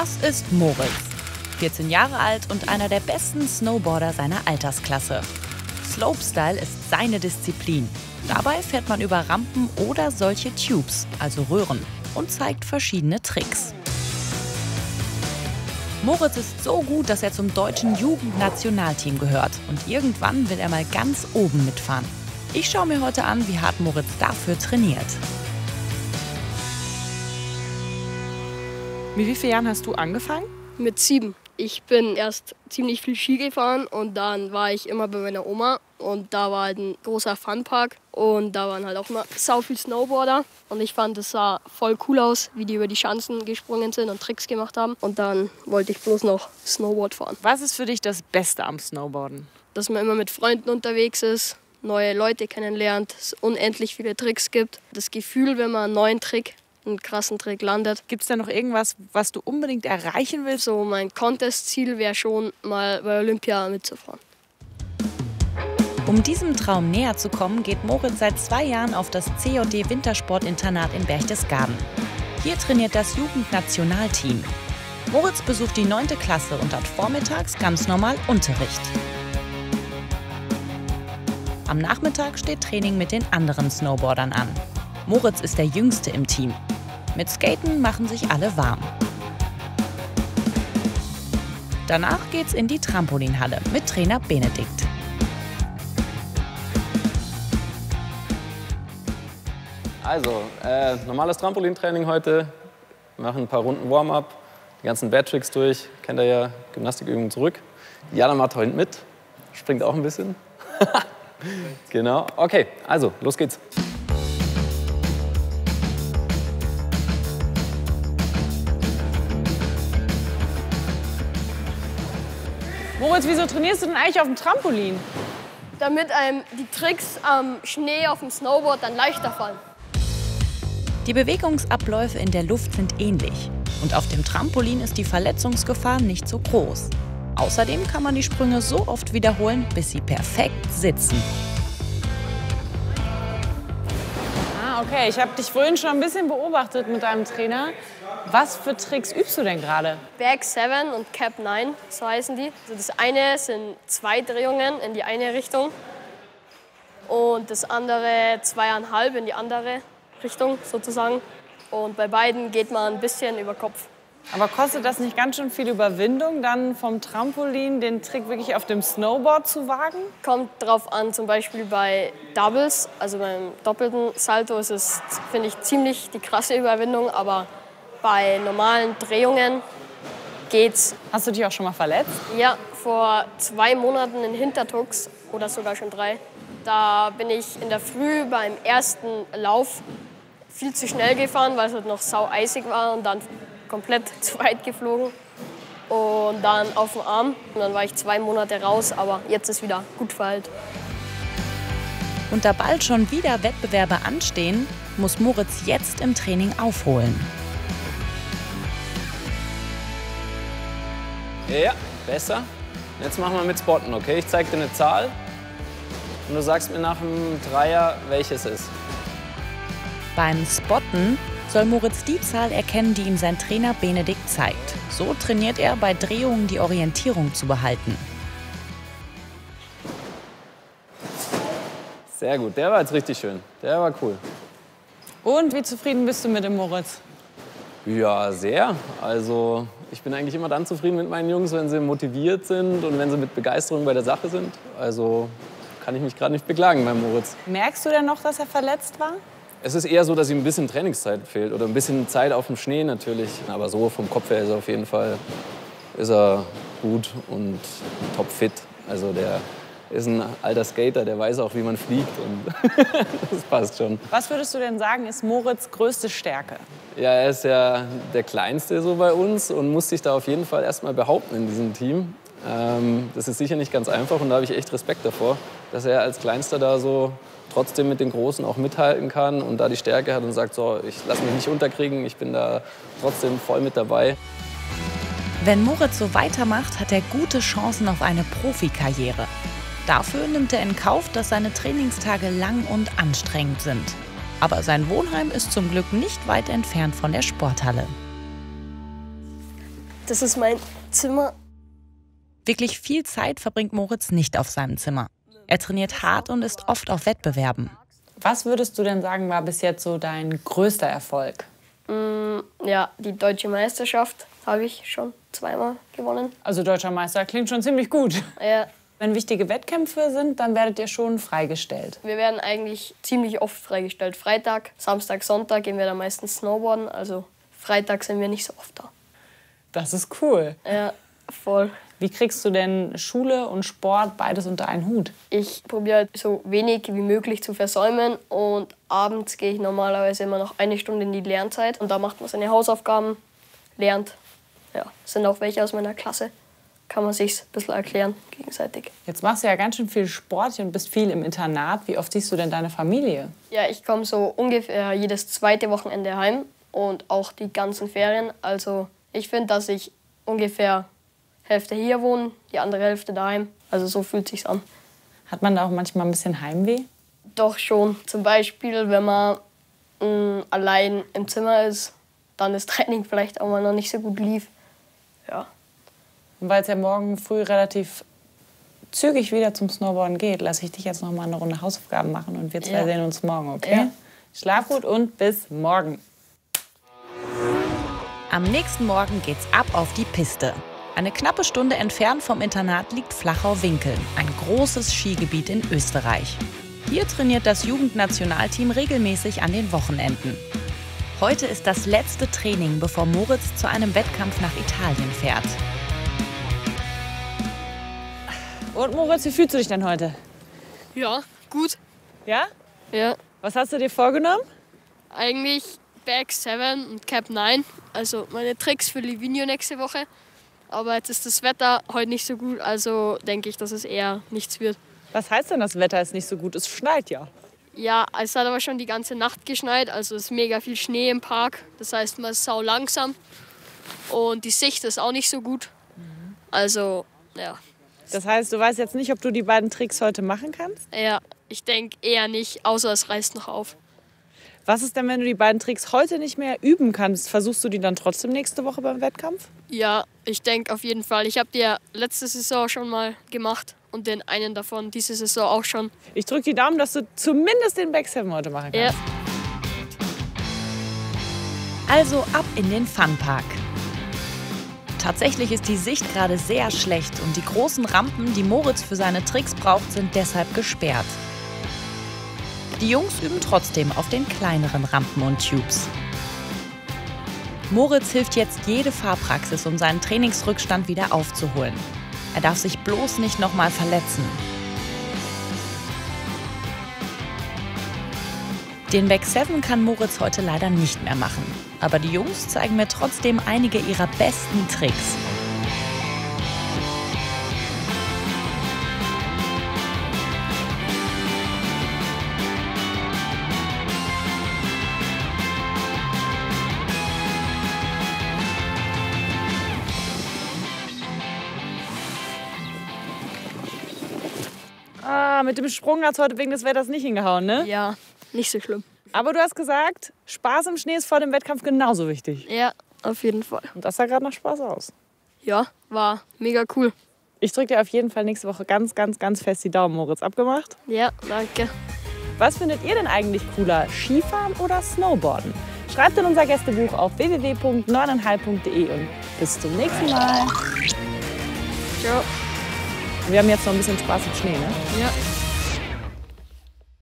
Das ist Moritz. 14 Jahre alt und einer der besten Snowboarder seiner Altersklasse. Slopestyle ist seine Disziplin. Dabei fährt man über Rampen oder solche Tubes, also Röhren, und zeigt verschiedene Tricks. Moritz ist so gut, dass er zum deutschen Jugendnationalteam gehört und irgendwann will er mal ganz oben mitfahren. Ich schaue mir heute an, wie hart Moritz dafür trainiert. Mit wie vielen Jahren hast du angefangen? Mit sieben. Ich bin erst ziemlich viel Ski gefahren und dann war ich immer bei meiner Oma und da war halt ein großer Funpark und da waren halt auch immer sau viel Snowboarder und ich fand, es sah voll cool aus, wie die über die Schanzen gesprungen sind und Tricks gemacht haben und dann wollte ich bloß noch Snowboard fahren. Was ist für dich das Beste am Snowboarden? Dass man immer mit Freunden unterwegs ist, neue Leute kennenlernt, es unendlich viele Tricks gibt. Das Gefühl, wenn man einen neuen Trick einen krassen Trick landet. Gibt es da noch irgendwas, was du unbedingt erreichen willst? So mein Contest-Ziel wäre schon, mal bei Olympia mitzufahren. Um diesem Traum näher zu kommen, geht Moritz seit zwei Jahren auf das COD Wintersportinternat in Berchtesgaden. Hier trainiert das Jugendnationalteam. Moritz besucht die 9. Klasse und hat vormittags ganz normal Unterricht. Am Nachmittag steht Training mit den anderen Snowboardern an. Moritz ist der Jüngste im Team. Mit Skaten machen sich alle warm. Danach geht's in die Trampolinhalle mit Trainer Benedikt. Also, äh, normales Trampolintraining heute. Wir machen ein paar Runden Warm-up, die ganzen Bad-Tricks durch. Kennt ihr ja, Gymnastikübungen zurück. Jana macht heute mit, springt auch ein bisschen. genau, okay, also, los geht's. Moritz, wieso trainierst du denn eigentlich auf dem Trampolin? Damit einem die Tricks am Schnee auf dem Snowboard dann leichter fallen. Die Bewegungsabläufe in der Luft sind ähnlich. Und auf dem Trampolin ist die Verletzungsgefahr nicht so groß. Außerdem kann man die Sprünge so oft wiederholen, bis sie perfekt sitzen. Ah, okay. Ich habe dich vorhin schon ein bisschen beobachtet mit deinem Trainer. Was für Tricks übst du denn gerade? Back 7 und Cap 9, so heißen die. Also das eine sind zwei Drehungen in die eine Richtung und das andere zweieinhalb in die andere Richtung sozusagen. Und bei beiden geht man ein bisschen über Kopf. Aber kostet das nicht ganz schön viel Überwindung, dann vom Trampolin den Trick wirklich auf dem Snowboard zu wagen? Kommt drauf an, zum Beispiel bei Doubles, also beim doppelten Salto ist es, finde ich, ziemlich die krasse Überwindung, aber bei normalen Drehungen geht's. Hast du dich auch schon mal verletzt? Ja, vor zwei Monaten in Hintertux oder sogar schon drei. Da bin ich in der Früh beim ersten Lauf viel zu schnell gefahren, weil es halt noch sau eisig war und dann komplett zu weit geflogen. Und dann auf dem Arm. Und dann war ich zwei Monate raus, aber jetzt ist wieder gut verheilt. Und da bald schon wieder Wettbewerbe anstehen, muss Moritz jetzt im Training aufholen. Ja, besser. Jetzt machen wir mit Spotten, okay? Ich zeige dir eine Zahl und du sagst mir nach dem Dreier, welches ist. Beim Spotten soll Moritz die Zahl erkennen, die ihm sein Trainer Benedikt zeigt. So trainiert er bei Drehungen die Orientierung zu behalten. Sehr gut, der war jetzt richtig schön. Der war cool. Und wie zufrieden bist du mit dem Moritz? Ja, sehr. Also ich bin eigentlich immer dann zufrieden mit meinen Jungs, wenn sie motiviert sind und wenn sie mit Begeisterung bei der Sache sind. Also kann ich mich gerade nicht beklagen beim Moritz. Merkst du denn noch, dass er verletzt war? Es ist eher so, dass ihm ein bisschen Trainingszeit fehlt oder ein bisschen Zeit auf dem Schnee natürlich. Aber so vom Kopf her ist er auf jeden Fall ist er gut und topfit. Also der ist ein alter Skater, der weiß auch, wie man fliegt und das passt schon. Was würdest du denn sagen, ist Moritz größte Stärke? Ja, er ist ja der Kleinste so bei uns und muss sich da auf jeden Fall erstmal behaupten in diesem Team. Ähm, das ist sicher nicht ganz einfach und da habe ich echt Respekt davor, dass er als Kleinster da so trotzdem mit den Großen auch mithalten kann und da die Stärke hat und sagt, so, ich lasse mich nicht unterkriegen, ich bin da trotzdem voll mit dabei. Wenn Moritz so weitermacht, hat er gute Chancen auf eine Profikarriere. Dafür nimmt er in Kauf, dass seine Trainingstage lang und anstrengend sind. Aber sein Wohnheim ist zum Glück nicht weit entfernt von der Sporthalle. Das ist mein Zimmer. Wirklich viel Zeit verbringt Moritz nicht auf seinem Zimmer. Er trainiert hart und ist oft auf Wettbewerben. Was würdest du denn sagen, war bis jetzt so dein größter Erfolg? Mm, ja, die deutsche Meisterschaft habe ich schon zweimal gewonnen. Also deutscher Meister klingt schon ziemlich gut. Ja, Wenn wichtige Wettkämpfe sind, dann werdet ihr schon freigestellt. wir werden eigentlich ziemlich oft freigestellt. Freitag, Samstag, Sonntag gehen wir dann meistens Snowboarden. Also Freitag sind wir nicht so oft da. Das ist cool. Ja, voll. Wie kriegst du denn Schule und Sport beides unter einen Hut? Ich probiere halt so wenig wie möglich zu versäumen und abends gehe ich normalerweise immer noch eine Stunde in die Lernzeit und da macht man seine Hausaufgaben, lernt. Ja, sind auch welche aus meiner Klasse. Kann man sich ein bisschen erklären gegenseitig. Jetzt machst du ja ganz schön viel Sport und bist viel im Internat. Wie oft siehst du denn deine Familie? Ja, ich komme so ungefähr jedes zweite Wochenende heim und auch die ganzen Ferien. Also ich finde, dass ich ungefähr Hälfte hier wohne, die andere Hälfte daheim. Also so fühlt sich's an. Hat man da auch manchmal ein bisschen Heimweh? Doch schon. Zum Beispiel, wenn man mh, allein im Zimmer ist, dann das Training vielleicht auch mal noch nicht so gut lief. Und weil es ja morgen früh relativ zügig wieder zum Snowboarden geht, lasse ich dich jetzt noch mal eine Runde Hausaufgaben machen und wir zwei Ja. sehen uns morgen, okay? Ja. Schlaf gut und bis morgen. Am nächsten Morgen geht's ab auf die Piste. Eine knappe Stunde entfernt vom Internat liegt Flachau-Winkeln, ein großes Skigebiet in Österreich. Hier trainiert das Jugendnationalteam regelmäßig an den Wochenenden. Heute ist das letzte Training, bevor Moritz zu einem Wettkampf nach Italien fährt. Und Moritz, wie fühlst du dich denn heute? Ja, gut. Ja? Ja. Was hast du dir vorgenommen? Eigentlich Back 7 und Cap 9. Also meine Tricks für Livigno nächste Woche. Aber jetzt ist das Wetter heute nicht so gut, also denke ich, dass es eher nichts wird. Was heißt denn, das Wetter ist nicht so gut? Es schneit ja. Ja, es hat aber schon die ganze Nacht geschneit, also es ist mega viel Schnee im Park. Das heißt, man ist sau langsam und die Sicht ist auch nicht so gut. Also, ja. Das heißt, du weißt jetzt nicht, ob du die beiden Tricks heute machen kannst? Ja, ich denke eher nicht, außer es reißt noch auf. Was ist denn, wenn du die beiden Tricks heute nicht mehr üben kannst? Versuchst du die dann trotzdem nächste Woche beim Wettkampf? Ja, ich denke auf jeden Fall. Ich habe die ja letzte Saison schon mal gemacht und den einen davon diese Saison auch schon. Ich drücke die Daumen, dass du zumindest den Back Seven heute machen Ja, kannst. Also ab in den Funpark. Tatsächlich ist die Sicht gerade sehr schlecht und die großen Rampen, die Moritz für seine Tricks braucht, sind deshalb gesperrt. Die Jungs üben trotzdem auf den kleineren Rampen und Tubes. Moritz hilft jetzt jede Fahrpraxis, um seinen Trainingsrückstand wieder aufzuholen. Er darf sich bloß nicht nochmal verletzen. Den Back 7 kann Moritz heute leider nicht mehr machen. Aber die Jungs zeigen mir trotzdem einige ihrer besten Tricks. Ah, mit dem Sprung hat es heute wegen des Wetters nicht hingehauen, ne? ja, nicht so schlimm. Aber du hast gesagt, Spaß im Schnee ist vor dem Wettkampf genauso wichtig. Ja, auf jeden Fall. Und das sah gerade nach Spaß aus. Ja, war mega cool. Ich drücke dir auf jeden Fall nächste Woche ganz, ganz, ganz fest die Daumen, Moritz. Abgemacht? Ja, danke. Was findet ihr denn eigentlich cooler, Skifahren oder Snowboarden? Schreibt in unser Gästebuch auf www.neuneinhalb.de und bis zum nächsten Mal. Ciao. Wir haben jetzt noch ein bisschen Spaß im Schnee, ne? Ja.